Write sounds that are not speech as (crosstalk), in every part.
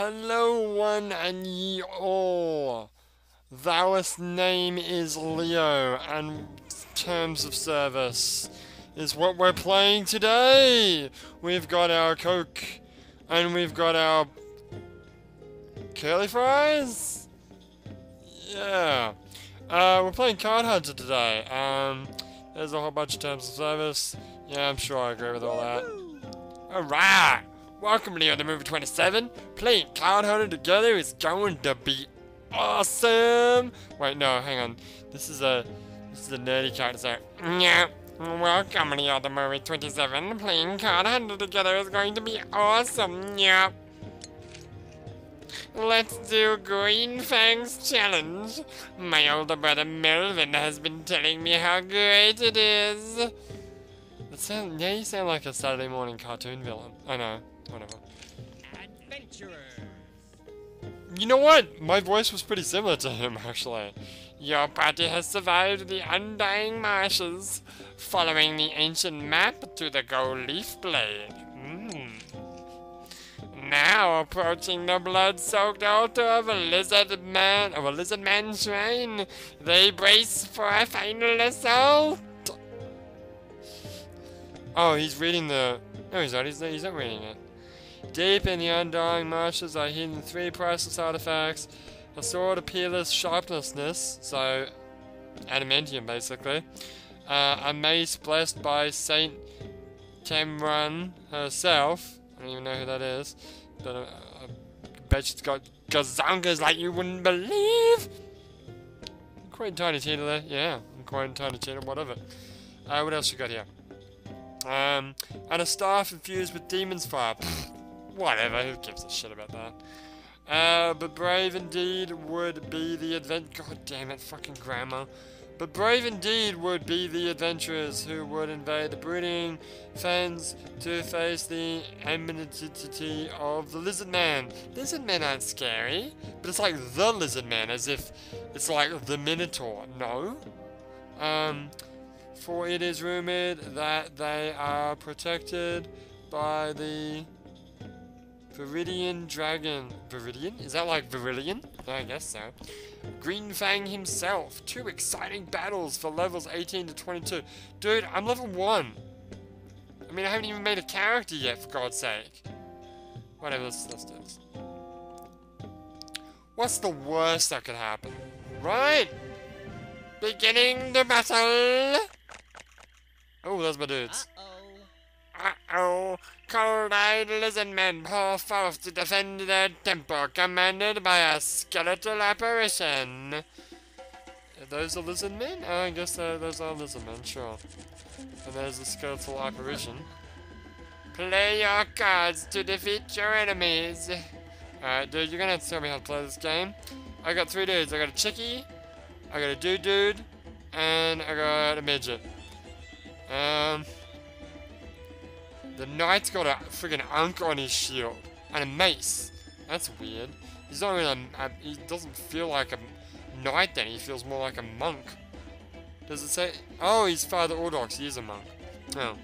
Hello, one and ye all. Thou's name is Leo, and terms of service is what we're playing today. We've got our Coke, and we've got our curly fries. Yeah, uh, we're playing Card Hunter today. Um, there's a whole bunch of terms of service. Yeah, I'm sure I agree with all that. Alright! Welcome to to Movie 27. Playing Card Hunter together is going to be awesome! Wait, no, hang on. This is a this is a nerdy character, so yeah. Welcome to Movie 27. Playing Card Hunter together is going to be awesome, yeah. Let's do Green Fang's challenge. My older brother Melvin has been telling me how great it is. It sound, yeah, you sound like a Saturday morning cartoon villain. I know, whatever. Adventurers. You know what? My voice was pretty similar to him, actually. Your party has survived the Undying Marshes, following the ancient map to the Gold Leaf Blade. Hmm. Now approaching the blood-soaked altar of a lizard man of a lizard man shrine, they brace for a final assault. Oh, he's reading the. No, he's not. He's not, he's not reading it. Deep in the undying marshes are hidden three priceless artifacts: a sword of peerless sharpnessness, so adamantium basically, uh, a mace blessed by Saint Tamran herself. I don't even know who that is, but uh, I bet she's got gazongas like you wouldn't believe. Quite tiny cheetah yeah. Quite tiny cheetah, whatever. Uh, what else you got here? Um, and a staff infused with demon's fire. Whatever, who gives a shit about that? Uh, but brave indeed would be the advent. God damn it, fucking grammar. But brave indeed would be the adventurers who would invade the brooding fens to face the enmity of the lizard man. Lizard men aren't scary, but it's like the lizard man, as if it's like the minotaur. No. Um, for it is rumored that they are protected by the Viridian Dragon. Viridian? Is that like Virillion? I guess so. Green Fang himself. Two exciting battles for levels 18 to 22. Dude, I'm level 1. I mean, I haven't even made a character yet, for God's sake. Whatever, let's, let's do this. What's the worst that could happen? Right! Beginning the battle! Oh, those my dudes. Uh-oh. Cold-eyed lizard men pour forth to defend their temple, commanded by a skeletal apparition. Those are lizard men? Oh, I guess uh, those are lizard men, sure. And there's a skeletal apparition. Play your cards to defeat your enemies. Alright, dude, you're gonna have to tell me how to play this game. I got three dudes. I got a chickie, I got a dude dude, and I got a midget. Um... The knight's got a friggin' unk on his shield and a mace. That's weird. He's not really a, a, he doesn't feel like a knight then, he feels more like a monk. Does it say? Oh, he's Father Ordox, he is a monk. Oh.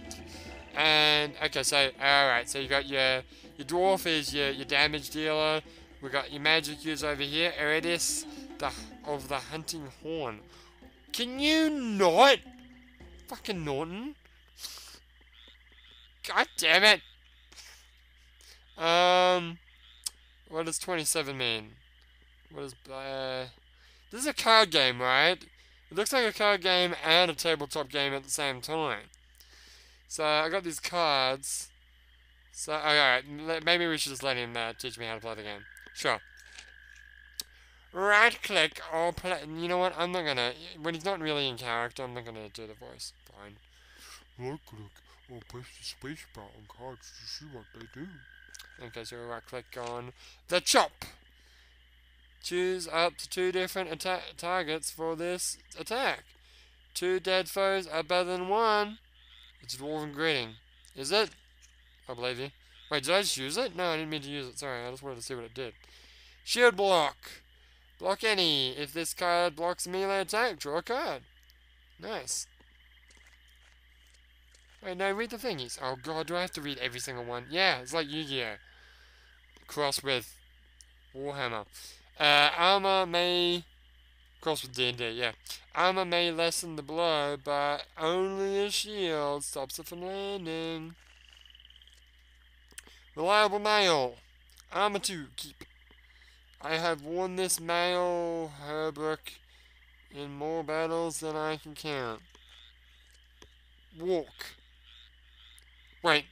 And, okay, so, alright, so you got your, your dwarf is your, your damage dealer. We got your magic user over here, Eridis, the, of the hunting horn. Can you not? Fucking Norton. God damn it! Um, what does 27 mean? What is, uh, this is a card game, right? It looks like a card game and a tabletop game at the same time. So, I got these cards. So, alright, maybe we should just let him uh, teach me how to play the game. Sure. Right click or play. You know what? I'm not gonna. When he's not really in character, I'm not gonna do the voice. Fine. Right click or press the space bar on cards to see what they do. Okay, so we right click on the chop. Choose up to two different targets for this attack. Two dead foes are better than one. It's Dwarven Greeting. Is it? I believe you. Wait, did I just use it? No, I didn't mean to use it. Sorry, I just wanted to see what it did. Shield block. Block any. If this card blocks melee attack, draw a card. Nice. Wait, no, read the thingies. Oh god, do I have to read every single one? Yeah, it's like Yu-Gi-Oh! Cross with Warhammer. Uh, armor may, Cross with D&D, yeah. Armor may lessen the blow, but only a shield stops it from landing. Reliable mail. Armor 2, keep. I have worn this mail, Herbrook, in more battles than I can count. Walk. Wait.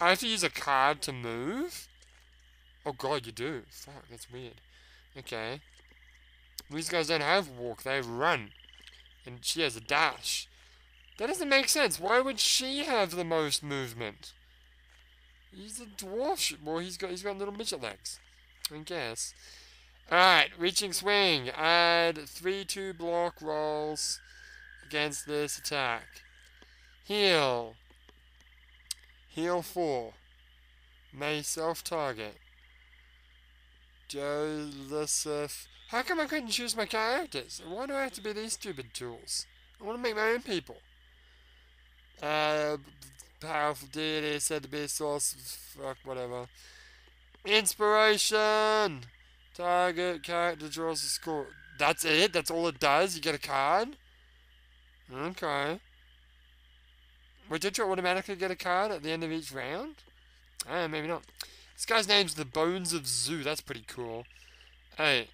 I have to use a card to move? Oh god, you do. Fuck, that's weird. Okay. These guys don't have walk, they have run. And she has a dash. That doesn't make sense. Why would she have the most movement? He's a dwarf. Well, he's got he's got little midget legs. I guess. Alright, reaching swing. Add three two block rolls against this attack. Heal. Heal four. May self target. Joseph. How come I couldn't choose my characters? Why do I have to be these stupid tools? I want to make my own people. Uh, powerful deity said to be a source fuck whatever. Inspiration. Target character draws a score. That's it. That's all it does. You get a card. Okay. Wait, did you automatically get a card at the end of each round? Ah, maybe not. This guy's name's the Bones of Zoo. That's pretty cool. Hey,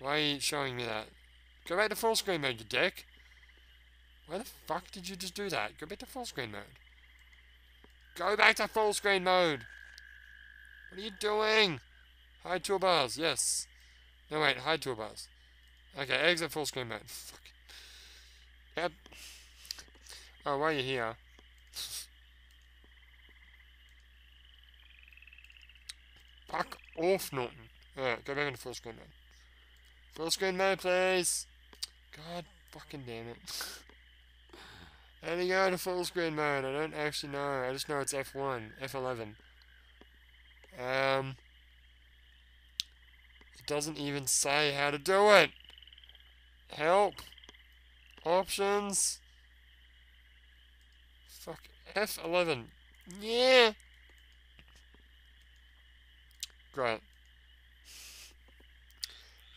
why are you showing me that? Go back to full screen mode, you dick. Why the fuck did you just do that? Go back to full screen mode. Go back to full screen mode. What are you doing? Hide toolbars, yes. No, wait, hide toolbars. Okay, exit full screen mode. (laughs) Fuck. Yep. Oh, why are you here? Fuck off, Norton. Alright, go back into full screen mode. Full screen mode, please. God fucking damn it. (laughs) How do you go to full screen mode? I don't actually know. I just know it's F1, F11. Um, it doesn't even say how to do it. Help. Options. Fuck. F11. Yeah. Great.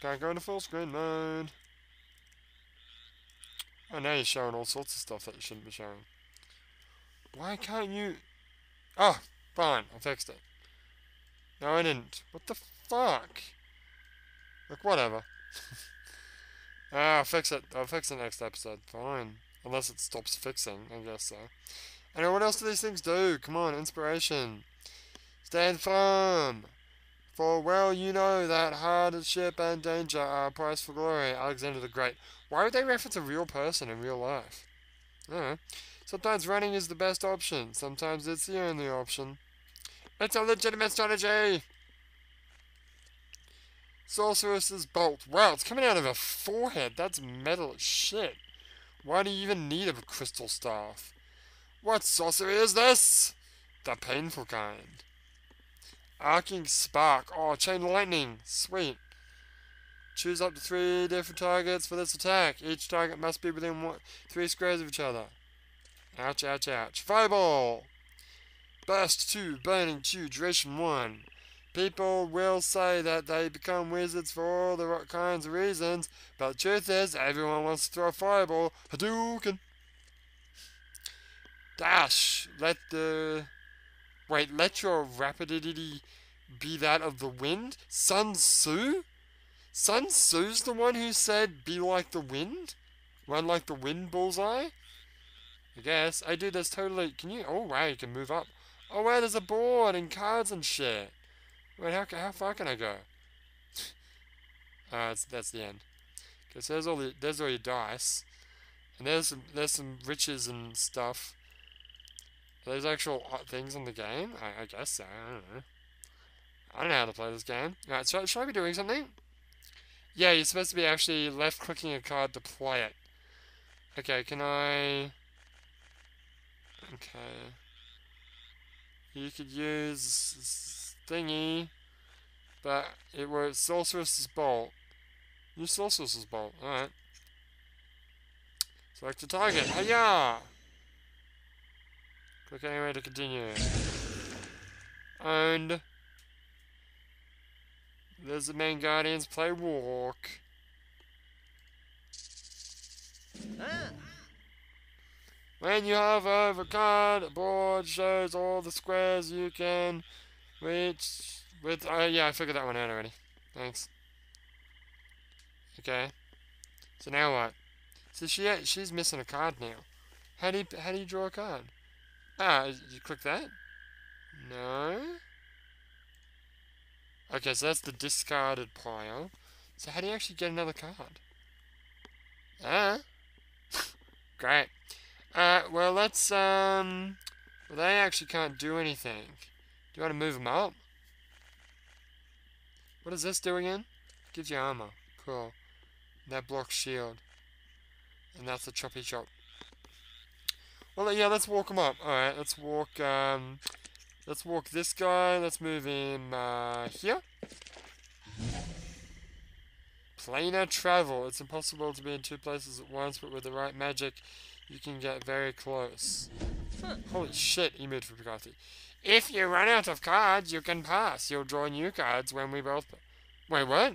Can't go into full screen mode. Oh, now you're showing all sorts of stuff that you shouldn't be showing. Why can't you... Oh, fine, I fixed it. No, I didn't. What the fuck? Look, whatever. (laughs) ah, I'll fix it. I'll fix the next episode. Fine. Unless it stops fixing, I guess so. Anyway, what else do these things do? Come on, inspiration. Stand firm. For well you know that hardship and danger are a price for glory. Alexander the Great. Why would they reference a real person in real life? I Sometimes running is the best option. Sometimes it's the only option. It's a legitimate strategy! Sorceress's Bolt. Wow, it's coming out of her forehead. That's metal as shit. Why do you even need a crystal staff? What sorcery is this? The painful kind. Arcing Spark. Oh, Chain Lightning. Sweet. Choose up to three different targets for this attack. Each target must be within one, three squares of each other. Ouch, ouch, ouch. Fireball! Burst 2, Burning 2, Duration 1. People will say that they become wizards for all the right kinds of reasons, but truth is, everyone wants to throw a fireball. Hadouken! Dash! Let the... Wait, let your rapidity be that of the wind? Sun Tzu? Sun Tzu's the one who said, be like the wind? Run like the wind, bullseye? I guess. I do this totally... Can you... Oh, wow, you can move up. Oh, wow, there's a board and cards and shit. Wait, how, how far can I go? Uh, that's the end. Because there's all the, there's all your dice. And there's some, there's some riches and stuff. Are There's actual things in the game? I, I guess so, I don't know. I don't know how to play this game. Alright, so should I be doing something? Yeah, you're supposed to be actually left-clicking a card to play it. Okay, can I... Okay. You could use thingy, but it was Sorceress's Bolt. Use Sorceress's Bolt, alright. Select a target, hiya! Click anywhere to continue. And the main Guardians play walk. When you hover over a card, a board shows all the squares you can reach with. Oh, yeah, I figured that one out already. Thanks. Okay. So now what? So she she's missing a card now. How do you how do you draw a card? Ah, you click that? No. Okay, so that's the discarded pile. So how do you actually get another card? Ah. (laughs) Great. Uh, well, let's, um... Well, they actually can't do anything. Do you want to move them up? What does this do again? Gives you armor. Cool. That blocks shield. And that's a choppy chop. Well, yeah, let's walk them up. Alright, let's walk, um... Let's walk this guy. Let's move him, uh, here. Planar travel. It's impossible to be in two places at once, but with the right magic, you can get very close. Holy shit, moved for McCarthy. If you run out of cards, you can pass. You'll draw new cards when we both. Wait, what?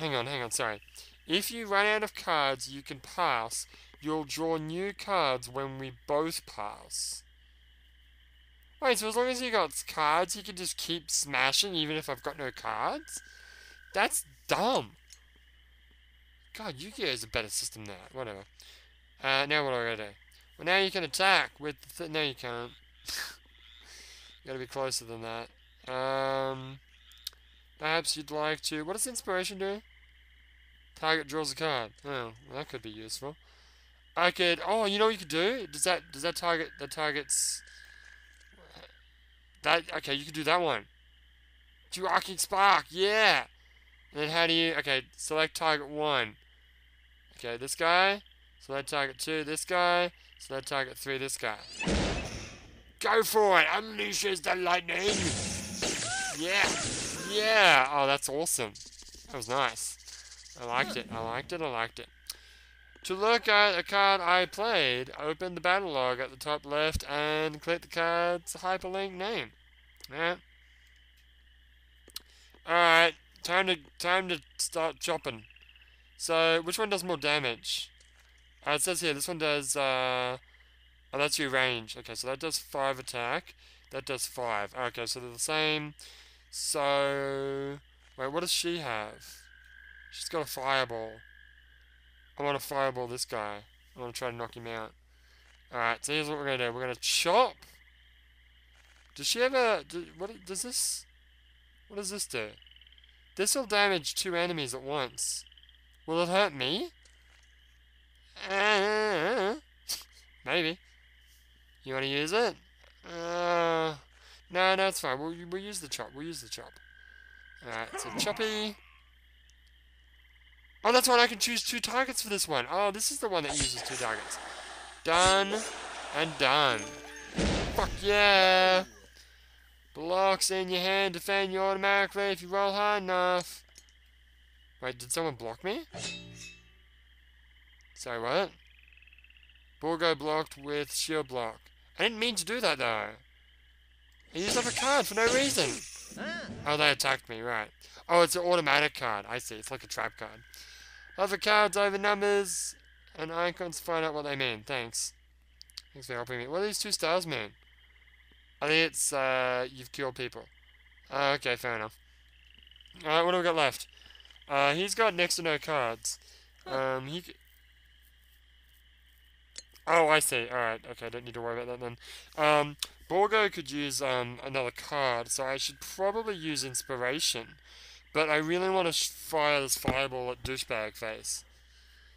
Hang on, hang on, sorry. If you run out of cards, you can pass. You'll draw new cards when we both pass. Wait, so as long as you got cards, you can just keep smashing even if I've got no cards? That's dumb. God, Yu-Gi-Oh is a better system than that. Whatever. Uh, now what do I gotta do? Well, now you can attack with No, you can't. (laughs) gotta be closer than that. Um, perhaps you'd like to... What does inspiration do? Target draws a card. Oh, that could be useful. I could... Oh, you know what you could do? Does that... Does that target... That targets... That... Okay, you could do that one. Do Arcing Spark. Yeah! And then how do you... Okay, select target one. Okay, this guy. Select target two, this guy. Select target three, this guy. Go for it! Unleashes the lightning! Yeah! Yeah! Oh, that's awesome. That was nice. I liked it, I liked it, I liked it. To look at a card I played, open the battle log at the top left and click the card's hyperlink name. Yeah. Alright, time to time to start chopping. So, which one does more damage? Uh, it says here, this one does, uh, oh, that's your range. Okay, so that does 5 attack. That does 5. Okay, so they're the same. So, wait, what does she have? She's got a fireball. I want to fireball this guy. I want to try to knock him out. Alright, so here's what we're going to do. We're going to chop. Does she have a, do, what, does this, what does this do? This will damage two enemies at once. Will it hurt me? Uh, (laughs) maybe. You want to use it? Uh, no, no, it's fine. We'll, we'll use the chop. We'll use the chop. Alright, so choppy. Oh, that's right. I can choose two targets for this one. Oh, this is the one that uses two targets. Done and done. Fuck yeah. Blocks in your hand defend you automatically if you roll high enough. Wait, did someone block me? Sorry, what? Borgo blocked with shield block. I didn't mean to do that though. I used up a card for no reason. Oh, they attacked me, right. Oh, it's an automatic card. I see. It's like a trap card. Other cards over numbers and icons to find out what they mean. Thanks. Thanks for helping me. What do these two stars mean? I think it's, uh, you've killed people. Uh, okay, fair enough. Alright, what do we got left? Uh, he's got next to no cards. Um, he... Oh, I see. Alright, okay, don't need to worry about that then. Um, Borgo could use um, another card, so I should probably use Inspiration. But I really want to fire this fireball at Douchebag Face.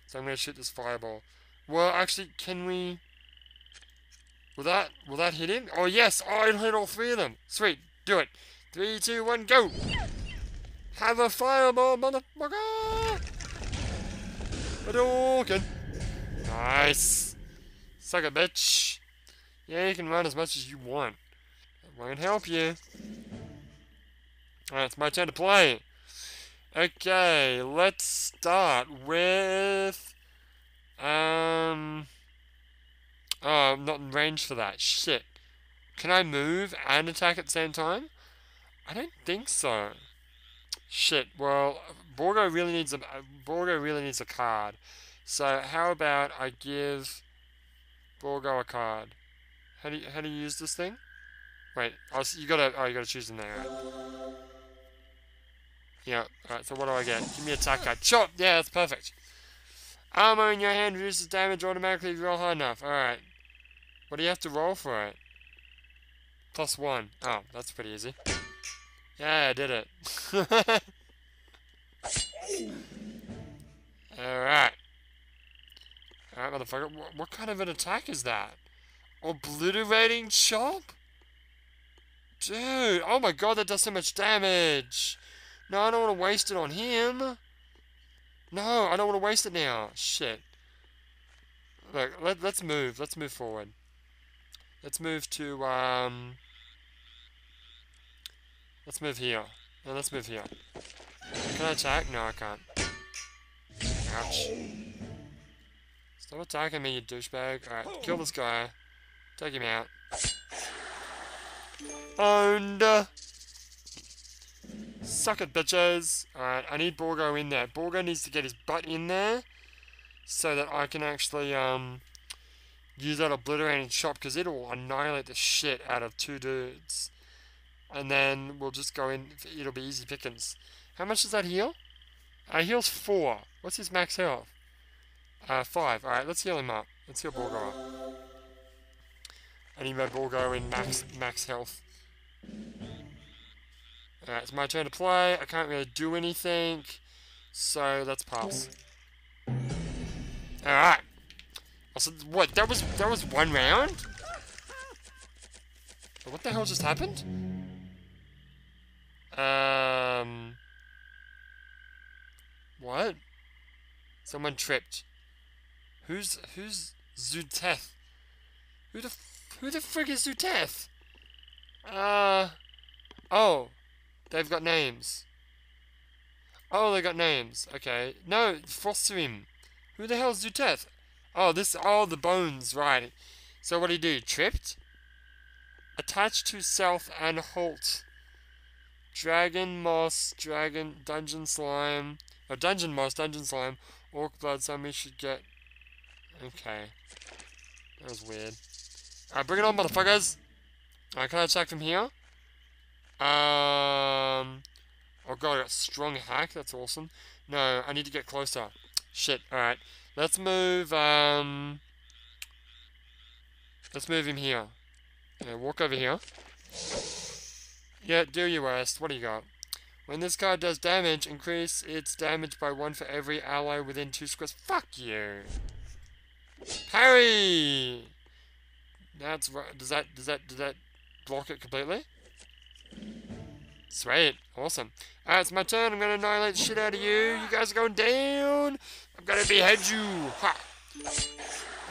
So I'm going to shoot this fireball. Well, actually, can we... Will that, will that hit him? Oh, yes! Oh, it'll hit all three of them! Sweet, do it! Three, two, one, go! Have a fireball, motherfucker! Hadouken! Nice! Suck it, bitch! Yeah, you can run as much as you want. It won't help you. Alright, it's my turn to play. Okay, let's start with... Um... Oh, I'm not in range for that. Shit. Can I move and attack at the same time? I don't think so. Shit. Well, Borgo really needs a Borgo really needs a card. So how about I give Borgo a card? How do you, how do you use this thing? Wait, oh, so you gotta oh you gotta choose in there. Yeah. All right. So what do I get? Give me attack card. Sure. Yeah, that's perfect. Armor in your hand reduces damage automatically if you roll high enough. All right. What do you have to roll for it? Plus one. Oh, that's pretty easy. Yeah, I did it. (laughs) Alright. Alright, motherfucker. What, what kind of an attack is that? Obliterating chop? Dude, oh my god, that does so much damage. No, I don't want to waste it on him. No, I don't want to waste it now. Shit. Look, let, let's move. Let's move forward. Let's move to, um... Let's move here. And let's move here. Can I attack? No, I can't. Ouch. Stop attacking me, you douchebag. Alright, kill this guy. Take him out. And... Uh, suck it, bitches! Alright, I need Borgo in there. Borgo needs to get his butt in there so that I can actually, um, use that obliterating chop because it'll annihilate the shit out of two dudes and then we'll just go in. It'll be easy pickings. How much does that heal? Uh, heals four. What's his max health? Uh, five. Alright, let's heal him up. Let's heal Borgo up. I need my Borgo in max max health. Alright, it's my turn to play. I can't really do anything. So let's pass. Alright. Also, what? That was that was one round? What the hell just happened? Um. What? Someone tripped. Who's who's Zuteth? Who the who the frick is Zuteth? Uh. Oh, they've got names. Oh, they got names. Okay. No, Frostrim. Who the hell is Zuteth? Oh, this. Oh, the bones. Right. So what do you do? Tripped? Attached to self and Halt. Dragon Moss, Dragon, Dungeon Slime, or Dungeon Moss, Dungeon Slime, Orc Blood, somebody should get. Okay. That was weird. Alright, bring it on, motherfuckers! Alright, can I attack from here? Um. Oh god, I got strong hack, that's awesome. No, I need to get closer. Shit, alright. Let's move, um. Let's move him here. Yeah, walk over here. Yeah, do your worst. What do you got? When this card does damage, increase its damage by one for every ally within two squares. Fuck you! Parry! That's right. Does that does that does that block it completely? Sweet, awesome. Alright, it's my turn. I'm gonna annihilate the shit out of you. You guys are going down. I'm gonna behead you. Ha!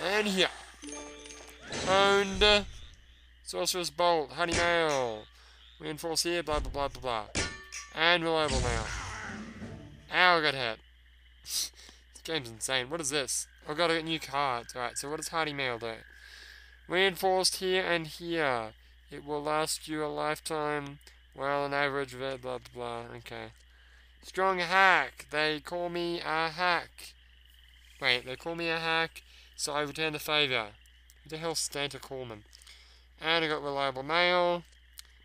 And here. And uh, Sorcerer's Bolt, Honey Mail. Reinforce here, blah, blah, blah, blah, blah. And reliable now. Ow, I got hit. This game's insane. What is this? I've got to get new cards. Alright, so what does Hardy Mail do? Reinforced here and here. It will last you a lifetime. Well, an average it, blah, blah, blah. Okay. Strong hack. They call me a hack. Wait, they call me a hack, so I return the favour. Who the hell's Santa Coleman? And I got reliable mail.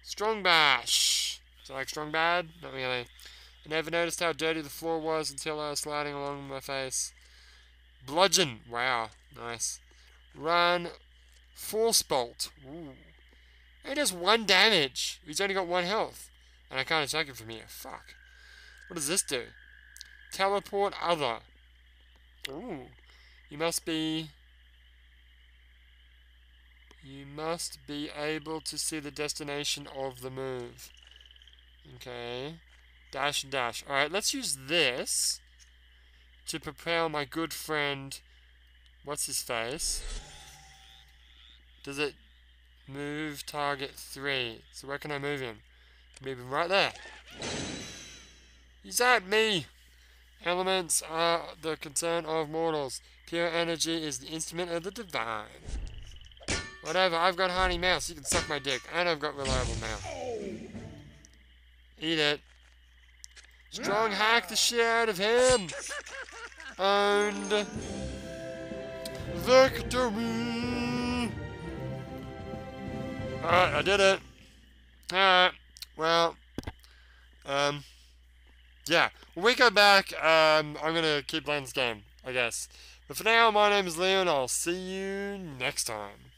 Strong bash. Is like strong bad? Not really. I never noticed how dirty the floor was until I was sliding along my face. Bludgeon. Wow. Nice. Run. Force bolt. Ooh. It does one damage. He's only got one health. And I can't attack him from here. Fuck. What does this do? Teleport other. Ooh. You must be you must be able to see the destination of the move. Okay. Dash and dash. Alright, let's use this to propel my good friend... What's his face? Does it move target 3? So where can I move him? Move him right there. He's at me! Elements are the concern of mortals. Pure energy is the instrument of the divine. Whatever, I've got honey mouse. You can suck my dick. And I've got reliable mail. Eat it. Strong hack the shit out of him. And victory. Alright, I did it. Alright, well, um, yeah. When we come back, um, I'm gonna keep playing this game, I guess. But for now, my name is Leon. And I'll see you next time.